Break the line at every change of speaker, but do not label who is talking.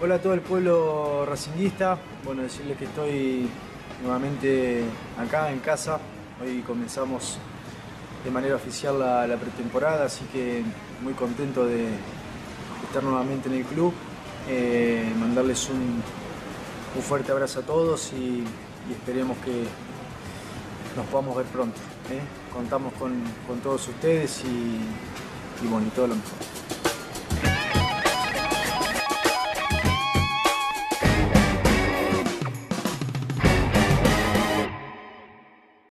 Hola a todo el pueblo racinguista. Bueno, decirles que estoy nuevamente acá en casa. Hoy comenzamos de manera oficial la, pretemporada, así que muy contento de estar nuevamente en el club. Eh, mandarles un, fuerte abrazo a todos y, esperemos que nos podamos ver pronto. ¿eh? Contamos con, todos ustedes y, y bueno, y todo lo mejor.